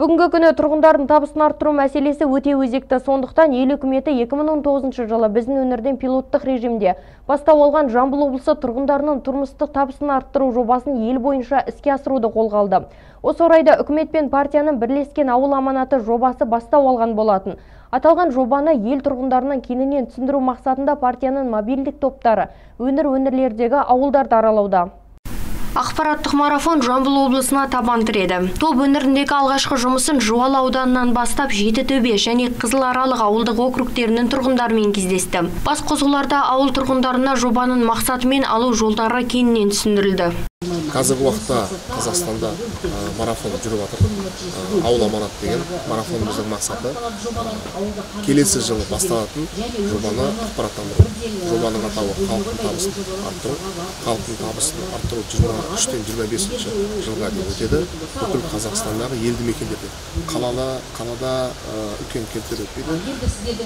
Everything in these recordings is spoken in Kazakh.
Бүгінгі күні тұрғындардың табысын арттыру мәселесі өте өзекті. Сондықтан ел үкіметі 2019 жылы біздің өңірден пилоттық режимде бастау алған Жамбыл облысы тұрғындарының тұрмыстық табысын арттыру жобасын ел бойынша іске асыруды қолға алды. Осы орайда үкімет пен партияның бірлескен ауыл аманаты жобасы бастау алған болатын. Аталған жобаны ел тұрғындарының кеңінен түсіндіру мақсатында партияның мобильдік топтары өңір-өңірлердегі ауылдарды аралауда. Ақпараттық марафон Жамбыл облысына табан тіреді. Топ өңіріндегі алғашқы жұмысын Жуалы ауданынан бастап Жетітөбе және Қызыларалық ауылдық округтерінің тұрғындарымен кездесті. Бас қосуларда ауыл тұрғындарына жобаның мақсаты мен алу жолдары кеңінен түсіндірілді қазіргі уақытта қазақстанда марафон жүріп жатыр. Ауыл аманат деген марафонымыздың мақсаты. Келесі жылы басталатын жобаны ақпараттандыру. Жобаның атауы халықтың табысын арттыру. Халықтың табысын арттыру жиырма үштен жиырма бесінші жылға дейін өтеді. Бүкіл қазақстандағы елді мекендерде. Қалада қалада үлкен кенттер өтпейді.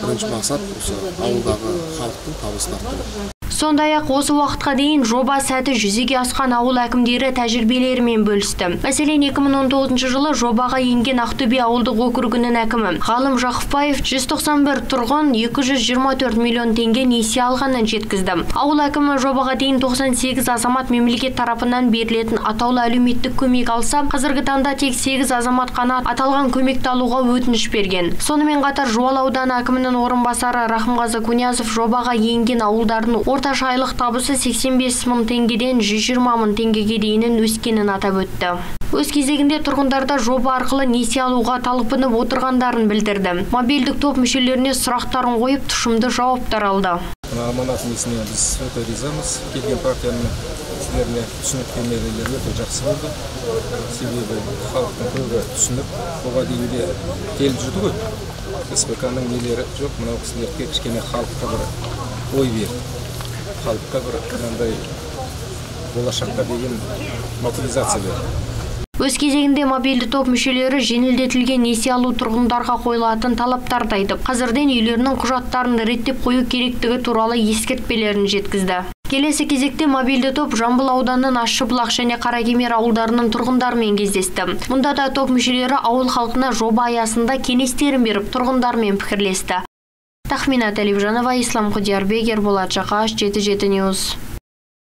Бірінші мақсат осы ауылдағы халықтың табысын арттыру. Сондай-ақ осы уақытқа дейін жоба сәті жүзеге асқан ауыл әкімдері тәжірибелерімен бөлісті. Мәселен 2019 жылы жобаға енген Ақтөбе ауылдық округінің әкімі Ғалым Жақыпбаев 191 тұрғын 224 миллион теңге несие алғанын жеткізді. Ауыл әкімі жобаға дейін 98 азамат мемлекет тарапынан берілетін атаулы әлеуметтік көмек алса, қазіргі таңда тек 8 азамат қана аталған көмекті алуға өтініш берген. Сонымен қатар Жуалы ауданы әкімінің орынбасары Рахымғазы Кунязов жобаға енген ауылдардың орташа айлық табысы 85 мың теңгеден 120 мың теңгеге дейінін өскенін атап өтті. Өз кезегінде тұрғындарда жоба арқылы несие алуға талпынып отырғандарын білдірді. Мобильдік топ мүшелеріне сұрақтарын қойып тұшымды жауаптар алды. аманат несіне біз өте ризамыз келген партияның сіздеріне түсініктемелері өте жақсы болды себебі халықтың көбі түсініп оған дейін де келіп жүрді ғой спк-ның нелері жоқ мынау кісілерге кішкене халыққа бір ой берді халыққа бір мынандай болашаққа деген мотивизация берді Өз кезегінде мобильді топ мүшелері жеңілдетілген несие алу тұрғындарға қойылатын талаптарды айтып, қазірден үйлерінің құжаттарын реттеп қою керектігі туралы ескертпелерін жеткізді. Келесі кезекте мобильді топ Жамбыл ауданының Ащыбұлақ және Қаракемер ауылдарының тұрғындарымен кездесті. Мұнда да топ мүшелері ауыл халқына жоба аясында кеңестерін беріп, тұрғындармен пікірлесті. Тахмина Талибжанова, Ислам Құдиярбек, Ерболат Жақаш, 77 Ньюс.